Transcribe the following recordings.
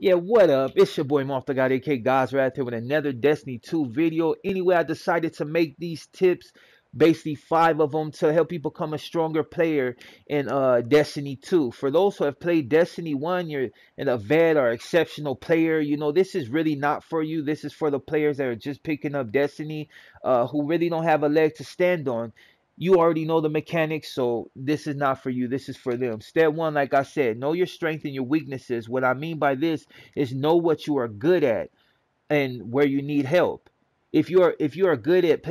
Yeah, what up? It's your boy the God, aka God's Wrath here with another Destiny 2 video. Anyway, I decided to make these tips, basically five of them, to help you become a stronger player in uh, Destiny 2. For those who have played Destiny 1, you're a vet or exceptional player. You know, this is really not for you. This is for the players that are just picking up Destiny, uh, who really don't have a leg to stand on you already know the mechanics, so this is not for you. This is for them. Step one, like I said, know your strength and your weaknesses. What I mean by this is know what you are good at and where you need help. If you are if you are good at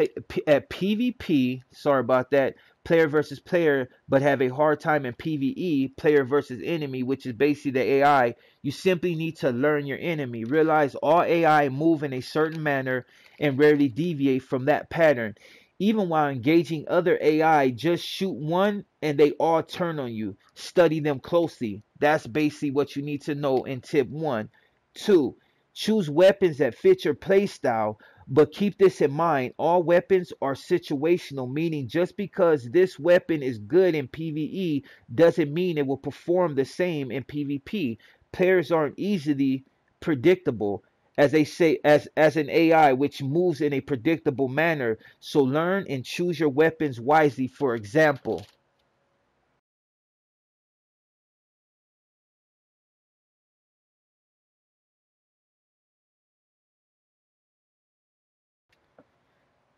at PvP, sorry about that, player versus player, but have a hard time in PvE, player versus enemy, which is basically the AI, you simply need to learn your enemy. Realize all AI move in a certain manner and rarely deviate from that pattern even while engaging other AI, just shoot one and they all turn on you. Study them closely. That's basically what you need to know in tip one. Two, choose weapons that fit your playstyle, but keep this in mind all weapons are situational, meaning just because this weapon is good in PvE doesn't mean it will perform the same in PvP. Players aren't easily predictable as they say as as an AI which moves in a predictable manner. So learn and choose your weapons wisely. For example,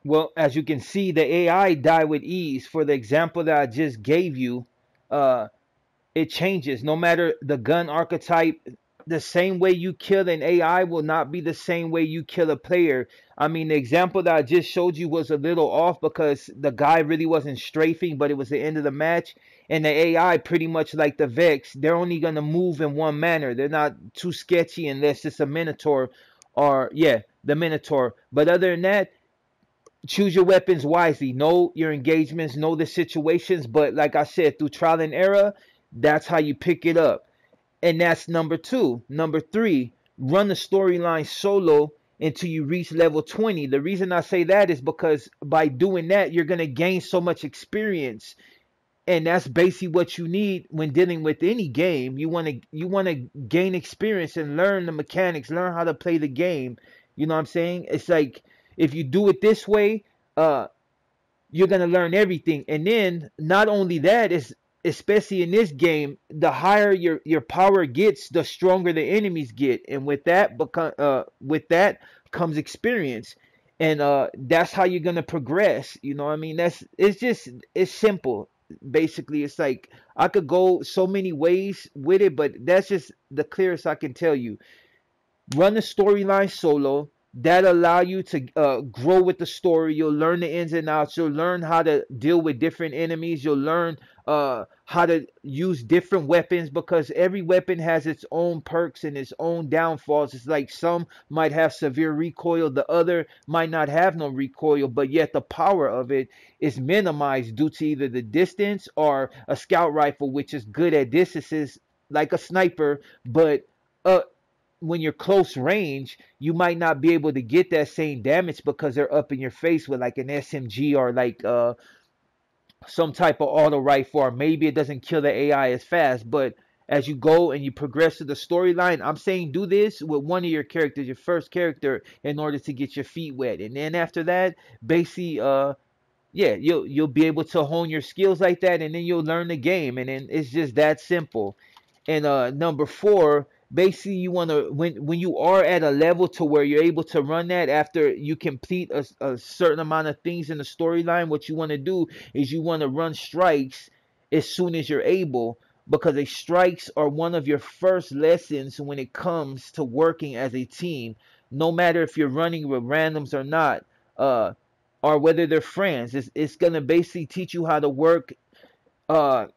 Well, as you can see, the AI die with ease. For the example that I just gave you, uh, it changes no matter the gun archetype the same way you kill an AI will not be the same way you kill a player. I mean, the example that I just showed you was a little off because the guy really wasn't strafing, but it was the end of the match. And the AI, pretty much like the Vex, they're only going to move in one manner. They're not too sketchy unless it's a Minotaur or, yeah, the Minotaur. But other than that, choose your weapons wisely. Know your engagements, know the situations. But like I said, through trial and error, that's how you pick it up. And that's number two. Number three, run the storyline solo until you reach level 20. The reason I say that is because by doing that, you're going to gain so much experience. And that's basically what you need when dealing with any game. You want to you want to gain experience and learn the mechanics, learn how to play the game. You know what I'm saying? It's like if you do it this way, uh you're going to learn everything. And then not only that is especially in this game, the higher your your power gets, the stronger the enemies get, and with that become uh with that comes experience, and uh that's how you're gonna progress. You know, I mean, that's it's just it's simple. Basically, it's like I could go so many ways with it, but that's just the clearest I can tell you. Run the storyline solo that allow you to uh, grow with the story. You'll learn the ins and outs. You'll learn how to deal with different enemies. You'll learn uh, how to use different weapons because every weapon has its own perks and its own downfalls. It's like some might have severe recoil the other might not have no recoil but yet the power of it is minimized due to either the distance or a scout rifle which is good at distances like a sniper but uh when you're close range, you might not be able to get that same damage because they're up in your face with like an SMG or like uh some type of auto rifle, or maybe it doesn't kill the AI as fast. But as you go and you progress to the storyline, I'm saying do this with one of your characters, your first character, in order to get your feet wet. And then after that, basically, uh, yeah, you'll you'll be able to hone your skills like that, and then you'll learn the game, and then it's just that simple. And uh, number four basically you want to when when you are at a level to where you're able to run that after you complete a, a certain amount of things in the storyline what you want to do is you want to run strikes as soon as you're able because a strikes are one of your first lessons when it comes to working as a team no matter if you're running with randoms or not uh or whether they're friends. It's, it's going to basically teach you how to work uh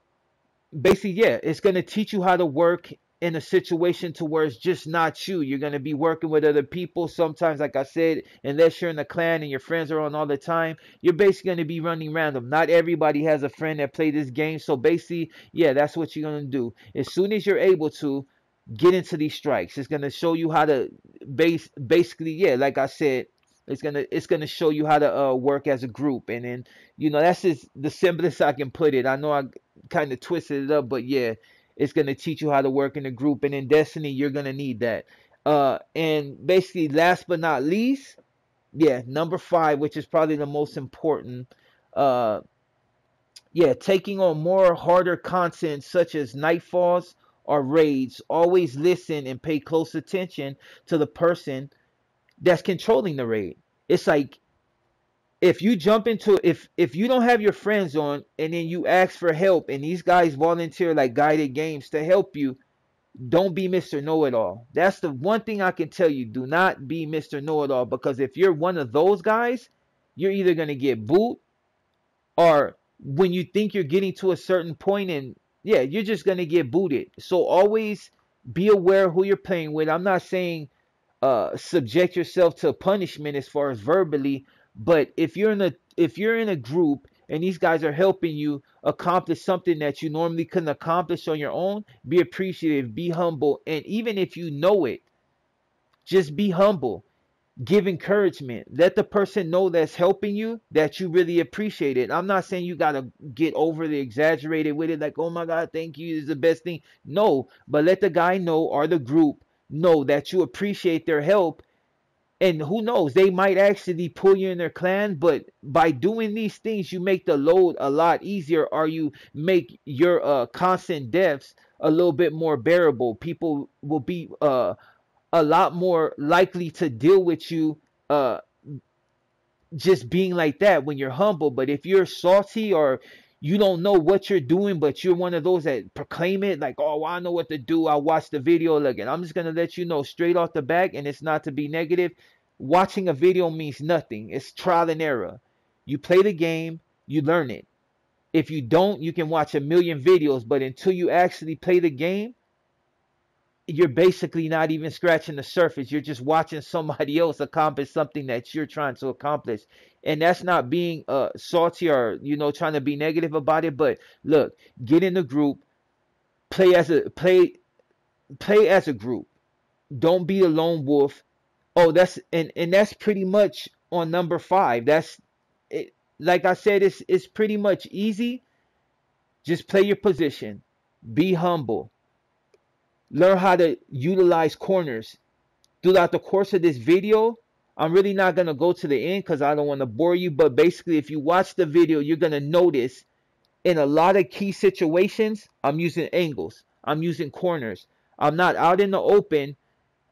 basically yeah it's going to teach you how to work in a situation to where it's just not you. You're going to be working with other people. Sometimes, like I said, unless you're in a clan and your friends are on all the time, you're basically going to be running random. Not everybody has a friend that play this game. So basically, yeah, that's what you're going to do. As soon as you're able to, get into these strikes. It's going to show you how to base basically, yeah, like I said, it's gonna it's gonna show you how to uh, work as a group, and then you know that's just the simplest I can put it. I know I kind of twisted it up, but yeah, It's gonna teach you how to work in a group, and in Destiny, you're gonna need that. Uh, and basically, last but not least, yeah, number five, which is probably the most important. Uh, yeah, taking on more harder content such as nightfalls or raids. Always listen and pay close attention to the person that's controlling the raid. It's like if you jump into if if you don't have your friends on and then you ask for help and these guys volunteer like guided games to help you don't be Mr. Know-it-all. That's the one thing I can tell you. Do not be Mr. Know-it-all because if you're one of those guys, you're either going to get boot or when you think you're getting to a certain point and yeah, you're just going to get booted. So always be aware who you're playing with. I'm not saying uh subject yourself to punishment as far as verbally, but if you're in a if you're in a group and these guys are helping you accomplish something that you normally couldn't accomplish on your own, be appreciative, be humble, and even if you know it, just be humble. Give encouragement. Let the person know that's helping you that you really appreciate it. I'm not saying you gotta get overly exaggerated with it, like, oh my god, thank you is the best thing. No, but let the guy know or the group know that you appreciate their help and who knows they might actually pull you in their clan but by doing these things you make the load a lot easier or you make your uh constant deaths a little bit more bearable. People will be uh a lot more likely to deal with you uh just being like that when you're humble. But if you're salty or you don't know what you're doing, but you're one of those that proclaim it like, oh, I know what to do. I watched the video. Look, and I'm just gonna let you know straight off the back, and it's not to be negative. Watching a video means nothing. It's trial and error. You play the game, you learn it. If you don't, you can watch a million videos, but until you actually play the game, you're basically not even scratching the surface. You're just watching somebody else accomplish something that you're trying to accomplish. And that's not being uh salty or you know trying to be negative about it. But look, get in the group, play as a play play as a group. Don't be a lone wolf. Oh, that's and and that's pretty much on number five. That's it. Like I said, it's it's pretty much easy. Just play your position. Be humble learn how to utilize corners throughout the course of this video i'm really not going to go to the end because i don't want to bore you but basically if you watch the video you're going to notice in a lot of key situations i'm using angles i'm using corners i'm not out in the open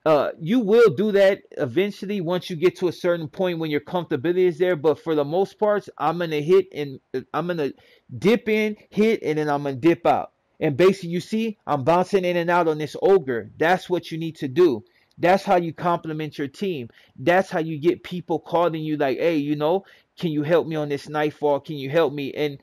uh, you will do that eventually once you get to a certain point when your comfortability is there. But for the most parts, I'm gonna hit and I'm gonna dip in, hit, and then I'm gonna dip out. And basically, you see, I'm bouncing in and out on this ogre. That's what you need to do. That's how you complement your team. That's how you get people calling you like, hey, you know, can you help me on this nightfall? Can you help me? And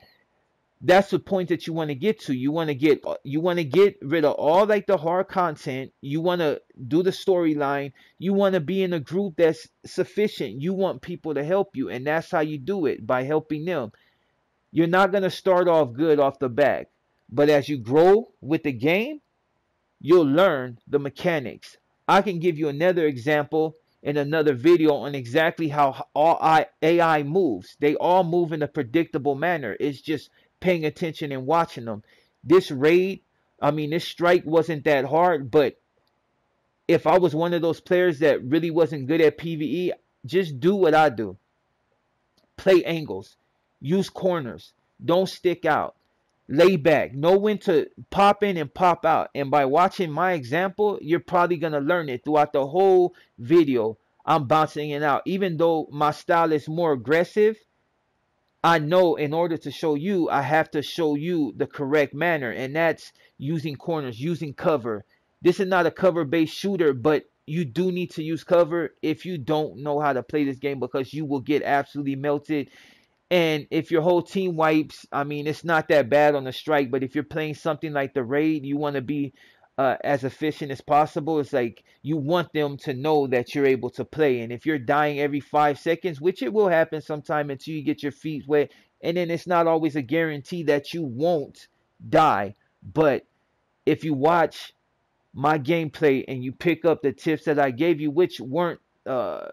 that's the point that you want to get to. You want to get you want to get rid of all like the hard content. You want to do the storyline. You want to be in a group that's sufficient. You want people to help you, and that's how you do it by helping them. You're not gonna start off good off the back. But as you grow with the game, you'll learn the mechanics. I can give you another example in another video on exactly how all AI moves. They all move in a predictable manner. It's just paying attention and watching them. This raid, I mean, this strike wasn't that hard, but if I was one of those players that really wasn't good at PvE, just do what I do. Play angles, use corners, don't stick out lay back, know when to pop in and pop out. And by watching my example, you're probably going to learn it throughout the whole video. I'm bouncing it out. Even though my style is more aggressive, I know in order to show you, I have to show you the correct manner. And that's using corners, using cover. This is not a cover-based shooter, but you do need to use cover if you don't know how to play this game because you will get absolutely melted and if your whole team wipes, I mean, it's not that bad on the strike. But if you're playing something like the raid, you want to be uh, as efficient as possible. It's like you want them to know that you're able to play. And if you're dying every five seconds, which it will happen sometime until you get your feet wet, and then it's not always a guarantee that you won't die. But if you watch my gameplay and you pick up the tips that I gave you, which weren't uh,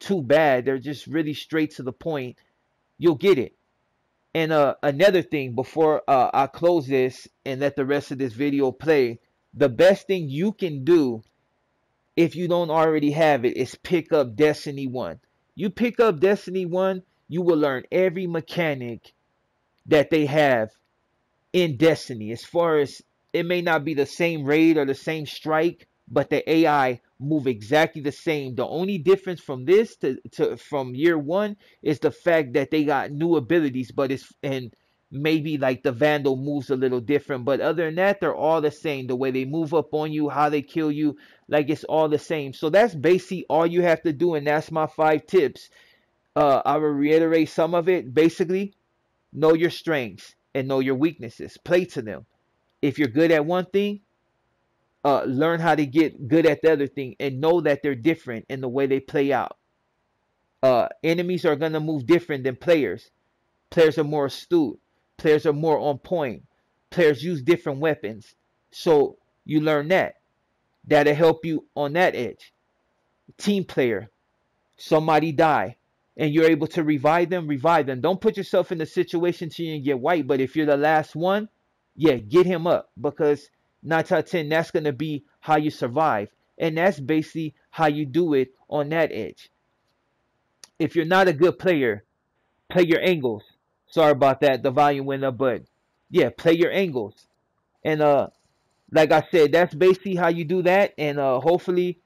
too bad, they're just really straight to the point you'll get it. And uh, another thing before uh, I close this and let the rest of this video play, the best thing you can do if you don't already have it is pick up Destiny 1. You pick up Destiny 1, you will learn every mechanic that they have in Destiny. As far as it may not be the same raid or the same strike, but the AI move exactly the same. The only difference from this to, to from year one is the fact that they got new abilities, but it's and maybe like the vandal moves a little different. But other than that, they're all the same. The way they move up on you, how they kill you, like it's all the same. So that's basically all you have to do, and that's my five tips. Uh, I will reiterate some of it. Basically, know your strengths and know your weaknesses. Play to them. If you're good at one thing, uh, learn how to get good at the other thing and know that they're different in the way they play out. Uh, enemies are going to move different than players. Players are more astute. Players are more on point. Players use different weapons. So you learn that. That'll help you on that edge. Team player. Somebody die. And you're able to revive them, revive them. Don't put yourself in the situation to you get white. But if you're the last one, yeah, get him up. Because 9 out of 10, that's going to be how you survive. And that's basically how you do it on that edge. If you're not a good player, play your angles. Sorry about that. The volume went up, but yeah, play your angles. And uh like I said, that's basically how you do that. And uh hopefully,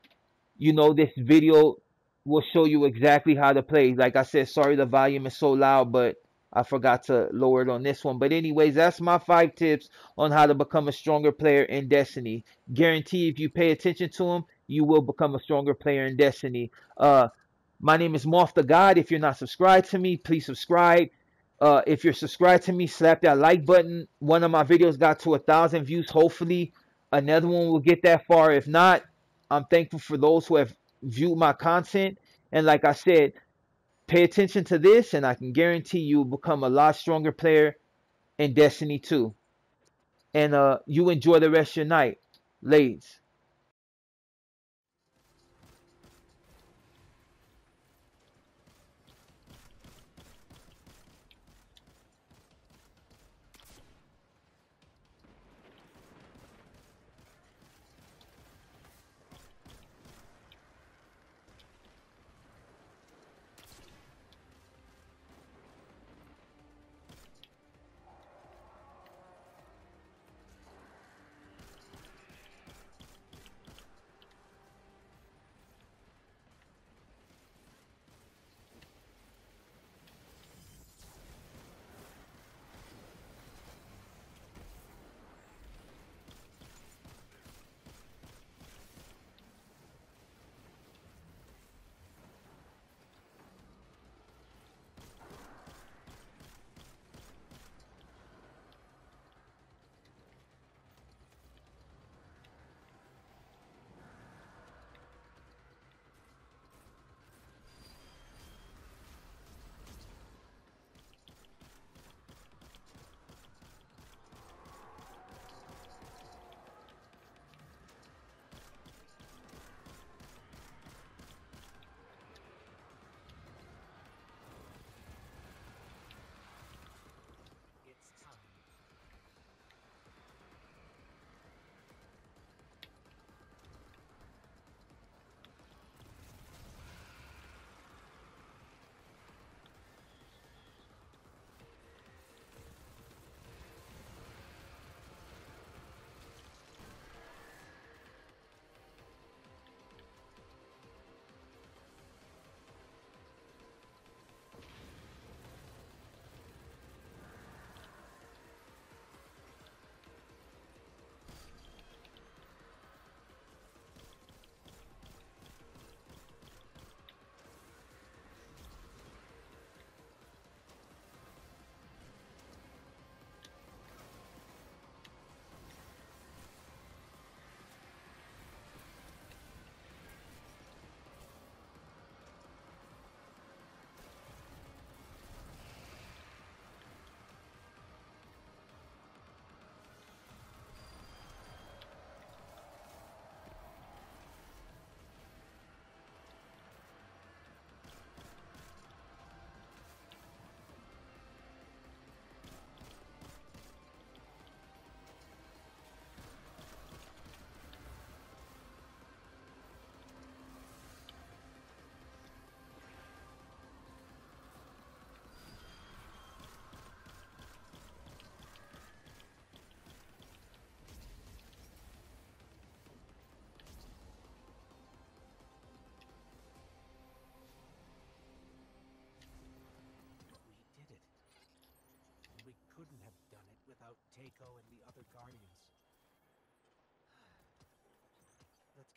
you know, this video will show you exactly how to play. Like I said, sorry the volume is so loud, but I forgot to lower it on this one. But anyways, that's my five tips on how to become a stronger player in Destiny. Guarantee if you pay attention to them, you will become a stronger player in Destiny. Uh, my name is Moth the God. If you're not subscribed to me, please subscribe. Uh, if you're subscribed to me, slap that like button. One of my videos got to a thousand views. Hopefully, another one will get that far. If not, I'm thankful for those who have viewed my content. And like I said, Pay attention to this, and I can guarantee you will become a lot stronger player in Destiny 2. And uh, you enjoy the rest of your night. Ladies.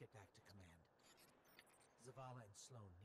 Get back to command. Zavala and Sloan